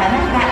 咱们来。